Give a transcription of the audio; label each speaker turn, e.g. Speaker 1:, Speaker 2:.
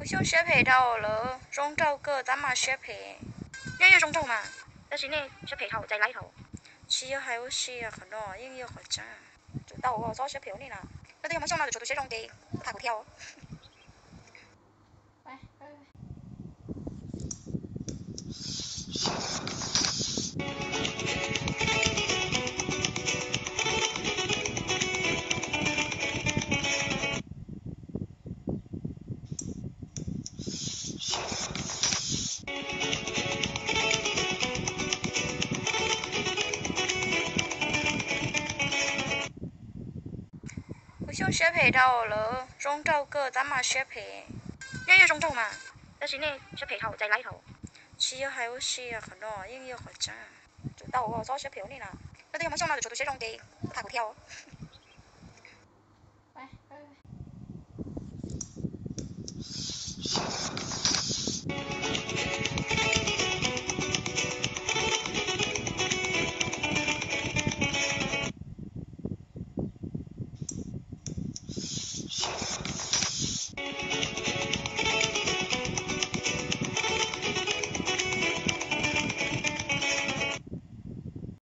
Speaker 1: 我想学皮头了，中招个咱们学皮，
Speaker 2: 也要中招嘛。但是呢，学皮头在哪一头？
Speaker 1: 只要还有学很多，应该好长。
Speaker 2: 就到我做学皮头呢。那他们想让就做雪场地，怕苦
Speaker 1: 跳。我想学皮头了，中招哥，咱妈学皮，
Speaker 2: 你也中招嘛？但是呢，学皮头在哪一头？
Speaker 1: 是要害我啊！可能要要好挣。
Speaker 2: 就到我做学皮头呢。那你要不中了，就做做设计，大狗跳。